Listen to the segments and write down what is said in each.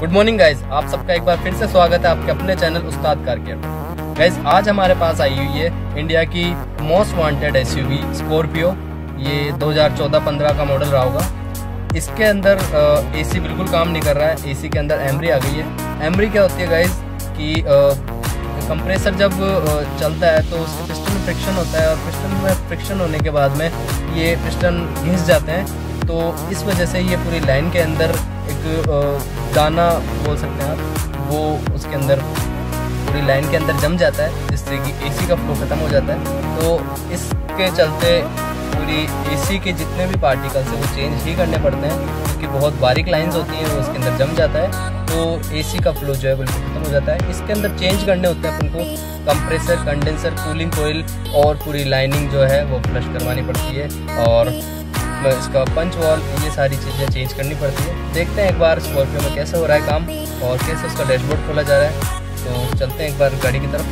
Good morning guys आप सबका एक बार फिर से स्वागत है आपके अपने चैनल उस्ताद कार केयर गाइज़ आज हमारे पास आई हुई है इंडिया की most wanted S U Scorpio ये 2014-15 का मॉडल रहा होगा। इसके अंदर एसी बिल्कुल काम नहीं कर रहा है। एसी के अंदर एमरी आ गई है। एमरी क्या होती है गाइज़ कि कंप्रेसर जब चलता है तो उसके पिस्टन में फ्रिक्शन होता है और पिस्टन में फ्रिक्शन होने के बाद में ये पिस्टन घिस जाते हैं। तो इस वजह से ये पूरी लाइन के अंदर एक दाना बोल सकते हैं आप, वो उसके अंदर, पूरी लाइन के अंदर जम जाता है जिससे कि एसी का फ्लो ख़त्म हो जाता है। तो इसके चलते पूरी एसी के जितने भी पार्टिकल्स हैं, वो चेंज ही करने पड़ते हैं, क्योंकि बहुत बारीक लाइंस होती हैं वो उसके अंदर जम जाता है। तो एसी का फ्लो जो है बिल्कुल ख़त्म हो जाता है। इसके अंदर चेंज करने होते हैं अपन को कंप्रेसर कंडेंसर कूलिंग कोयल और पूरी लाइनिंग जो है, वो फ्लश करवानी पड़ती है। और इसका पंच वॉल ये सारी चीज़ें चेंज करनी पड़ती है। देखते हैं एक बार स्कॉर्पियो में कैसे हो रहा है काम और कैसे उसका डैशबोर्ड खोला जा रहा है। तो चलते हैं एक बार गाड़ी की तरफ़।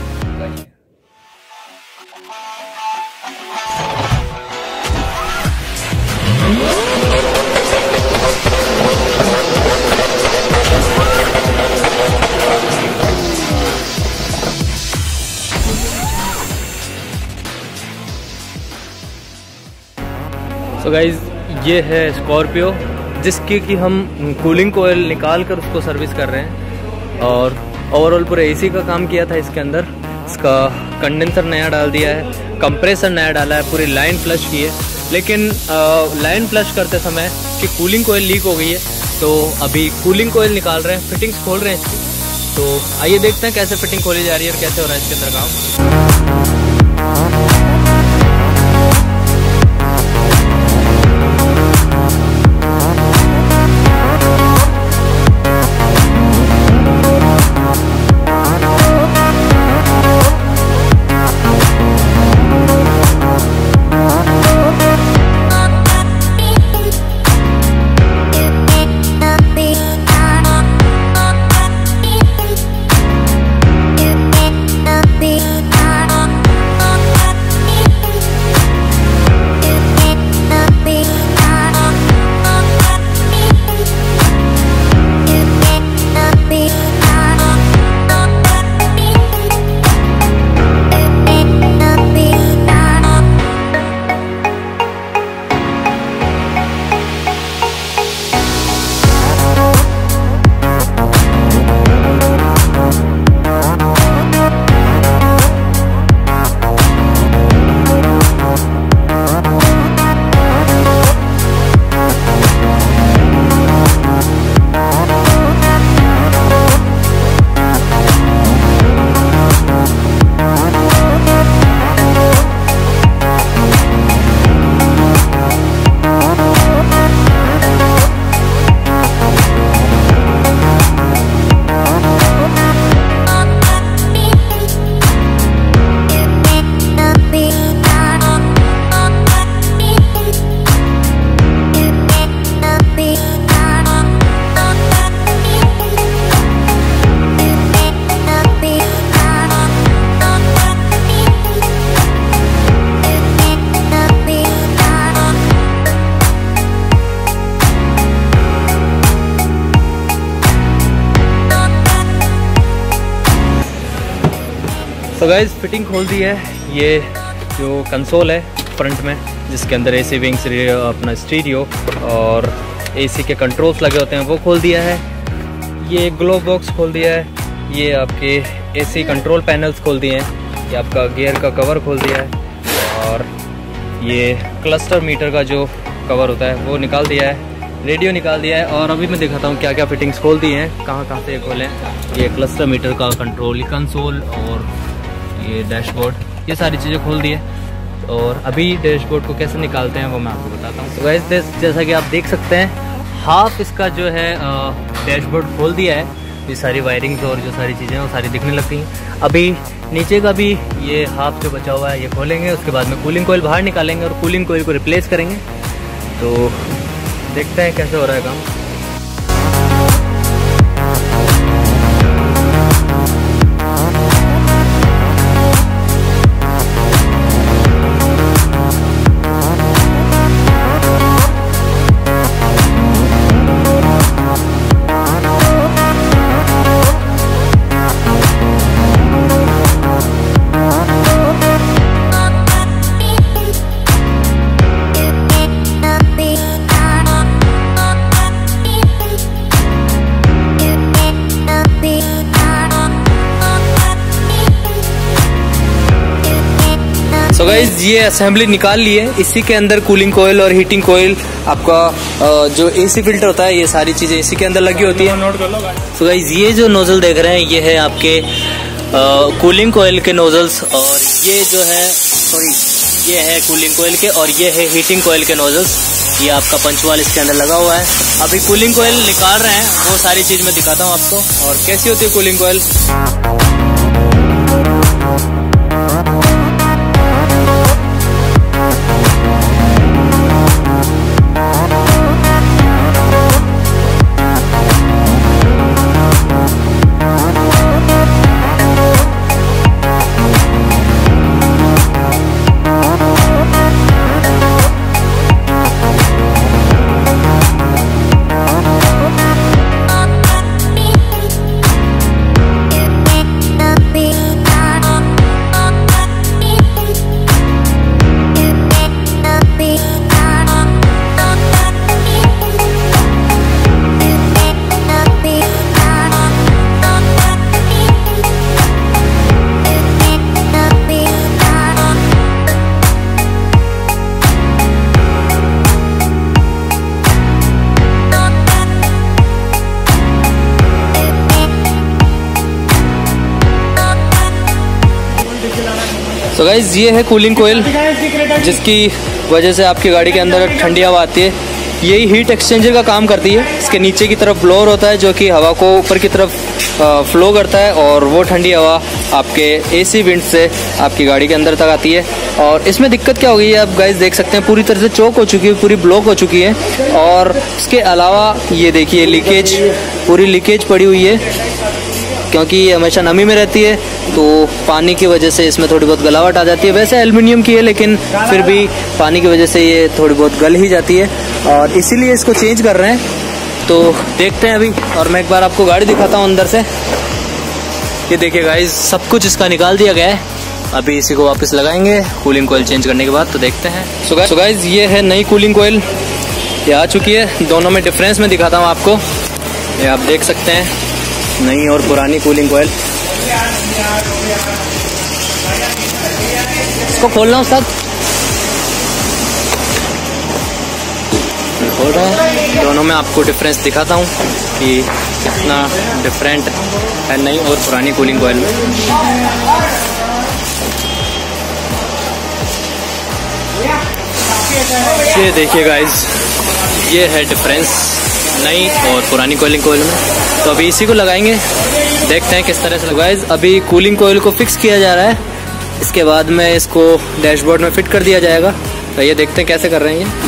तो गाइज़ ये है स्कॉर्पियो जिसकी कि हम कूलिंग कोयल निकाल कर उसको सर्विस कर रहे हैं। और ओवरऑल पूरे एसी का काम किया था इसके अंदर। इसका कंडेंसर नया डाल दिया है कंप्रेसर नया डाला है, पूरी लाइन फ्लश की है। लेकिन लाइन फ्लश करते समय कि कूलिंग कोयल लीक हो गई है तो अभी कूलिंग कोयल निकाल रहे हैं फिटिंग्स खोल रहे हैं इसकी। तो आइए देखते हैं कैसे फिटिंग खोली जा रही है और कैसे हो रहा है इसके अंदर काम। तो गाइज़ फिटिंग खोल दी है। ये जो कंसोल है फ्रंट में, जिसके अंदर ए सी विंग्स अपना स्टीरियो और एसी के कंट्रोल्स लगे होते हैं, वो खोल दिया है। ये ग्लो बॉक्स खोल दिया है। ये आपके एसी कंट्रोल पैनल्स खोल दिए हैं। ये आपका गियर का कवर खोल दिया है। और ये क्लस्टर मीटर का जो कवर होता है, वो निकाल दिया है। रेडियो निकाल दिया है। और अभी मैं दिखाता हूँ क्या क्या फिटिंग्स खोल दी हैं। कहाँ कहाँ से खोले। ये क्लस्टर मीटर का कंट्रोल कंसोल और ये डैशबोर्ड ये सारी चीज़ें खोल दी है। और अभी डैशबोर्ड को कैसे निकालते हैं वो मैं आपको बताता हूँ। तो वैसे जैसा कि आप देख सकते हैं हाफ़ इसका जो है डैशबोर्ड खोल दिया है। ये सारी वायरिंग्स और जो सारी चीज़ें हैं, वो सारी दिखने लगती हैं। अभी नीचे का भी ये हाफ़ जो बचा हुआ है, ये खोलेंगे। उसके बाद में कूलिंग कोयल बाहर निकालेंगे और कूलिंग कोयल को रिप्लेस करेंगे। तो देखते हैं कैसे हो रहा है काम। गाइज़ ये असेंबली निकाल ली है। इसी के अंदर कूलिंग कोयल और हीटिंग कोयल आपका जो एसी फ़िल्टर होता है ये सारी चीज़ें इसी के अंदर लगी होती है। तो गाइज़ ये जो नोजल देख रहे हैं ये है आपके कूलिंग कोयल के नोजल्स और ये जो है सॉरी ये है कूलिंग कोयल के और ये है हीटिंग कोयल के नोजल्स ये आपका पंचवाल इसके अंदर लगा हुआ है। अभी कूलिंग कोयल निकाल रहे हैं वो सारी चीज़ मैं दिखाता हूँ आपको। और कैसी होती है कूलिंग कोयल तो गाइज़ ये है कूलिंग कोयल, जिसकी वजह से आपकी गाड़ी के अंदर ठंडी हवा आती है। यही हीट एक्सचेंजर का काम करती है। इसके नीचे की तरफ़ ब्लोअर होता है, जो कि हवा को ऊपर की तरफ़ फ्लो करता है, और वो ठंडी हवा आपके एसी विंड से आपकी गाड़ी के अंदर तक आती है। और इसमें दिक्कत क्या हो गई है, आप गाइस देख सकते हैं, पूरी तरह से चौक हो चुकी है, पूरी ब्लॉक हो चुकी है। और इसके अलावा ये देखिए लीकेज पूरी लीकेज पड़ी हुई है। क्योंकि ये हमेशा नमी में रहती है तो पानी की वजह से इसमें थोड़ी बहुत गलावट आ जाती है। वैसे एल्युमिनियम की है, लेकिन फिर भी पानी की वजह से ये थोड़ी बहुत गल ही जाती है। और इसीलिए इसको चेंज कर रहे हैं। तो देखते हैं अभी, और मैं एक बार आपको गाड़ी दिखाता हूँ अंदर से। ये देखिए गाइज़ सब कुछ इसका निकाल दिया गया है। अभी इसी को वापस लगाएँगे कूलिंग कोयल चेंज करने के बाद तो देखते हैं। सो गाइज़ ये है नई कूलिंग कोयल ये आ चुकी है, दोनों में डिफरेंस में दिखाता हूँ आपको। ये आप देख सकते हैं। नई और पुरानी कूलिंग कोयल इसको खोलना उस्ताद खोल रहे हैं। दोनों में आपको डिफरेंस दिखाता हूँ कि कितना डिफरेंट है नई और पुरानी कूलिंग कोयल में। ये देखिए गाइस ये है डिफरेंस नई और पुरानी कोयलिंग कोयल में। तो अभी इसी को लगाएँगे। देखते हैं किस तरह से लगाइज अभी कूलिंग कोयल को फिक्स किया जा रहा है। इसके बाद में इसको डैशबोर्ड में फिट कर दिया जाएगा। तो ये देखते हैं कैसे कर रहे हैं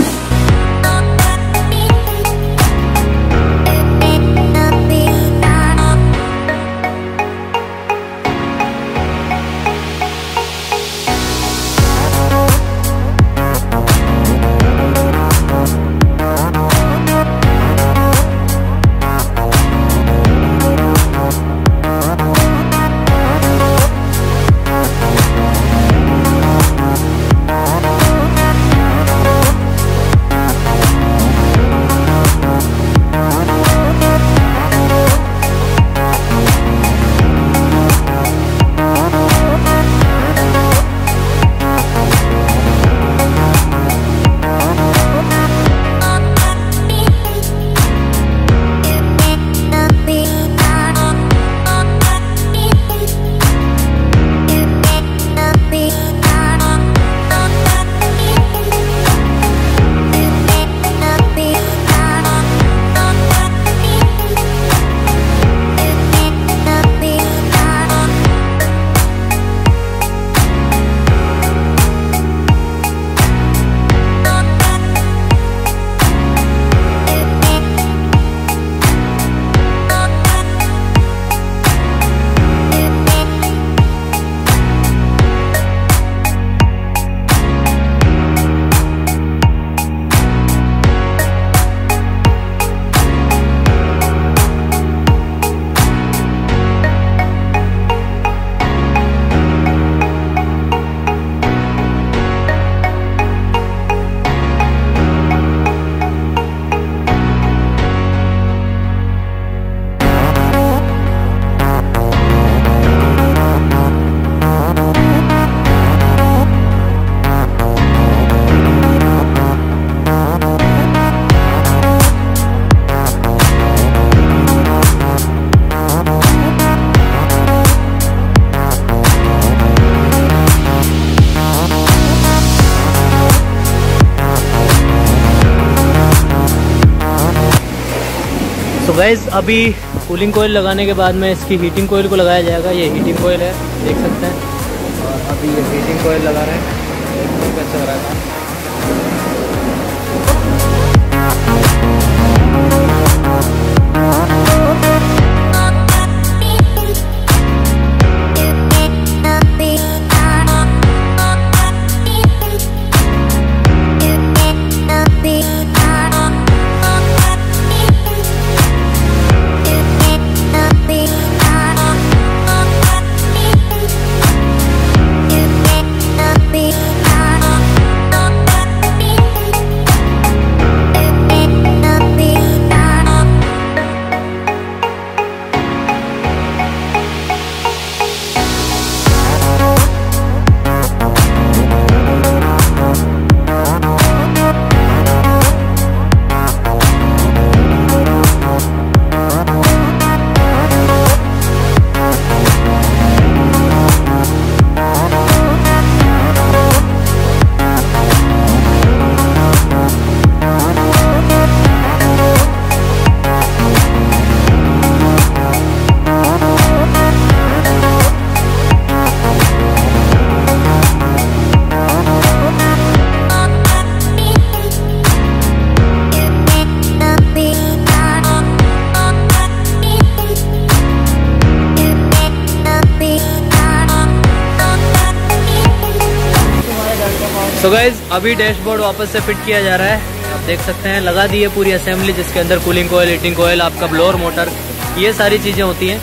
सो गैज़ अभी कूलिंग कोयल लगाने के बाद में इसकी हीटिंग कोयल को लगाया जाएगा। ये हीटिंग कोयल है, देख सकते हैं। और अभी ये हीटिंग कोयल लगा रहे हैं। कैसे हो रहा है। सो so गाइज़ अभी डैशबोर्ड वापस से फिट किया जा रहा है। आप देख सकते हैं, लगा दी है पूरी असेंबली जिसके अंदर कूलिंग कोयल हीटिंग कोयल आपका ब्लोअर मोटर ये सारी चीज़ें होती हैं।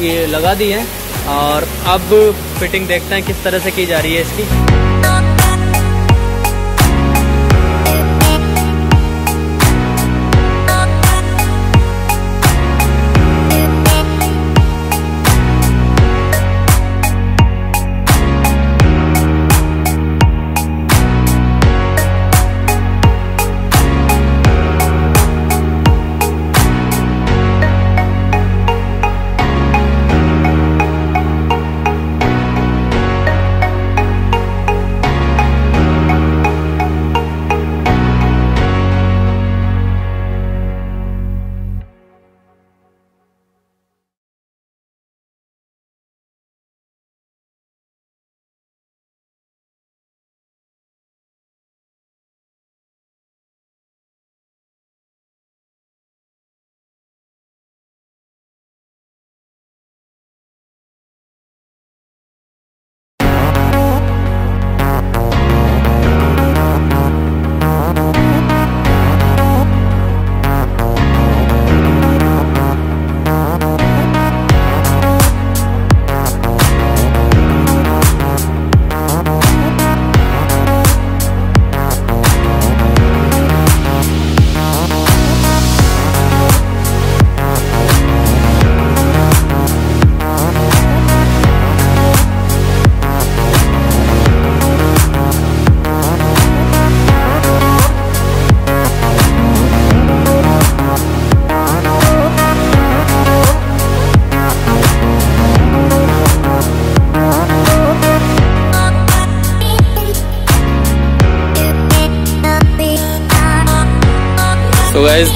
ये लगा दी है और अब फिटिंग देखते हैं किस तरह से की जा रही है इसकी।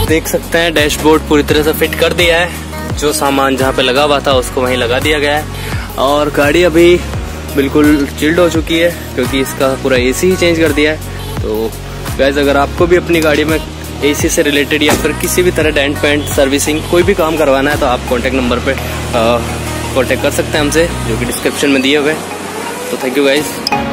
देख सकते हैं डैशबोर्ड पूरी तरह से फिट कर दिया है। जो सामान जहाँ पे लगा हुआ था, उसको वहीं लगा दिया गया है। और गाड़ी अभी बिल्कुल चिल्ड हो चुकी है, क्योंकि इसका पूरा एसी ही चेंज कर दिया है। तो गैस अगर आपको भी अपनी गाड़ी में एसी से रिलेटेड या फिर किसी भी तरह डेंट पेंट सर्विसिंग कोई भी काम करवाना है तो आप कॉन्टैक्ट नंबर पर कॉन्टैक्ट कर सकते हैं हमसे, जो कि डिस्क्रिप्शन में दिए हुए तो थैंक यू गाइज़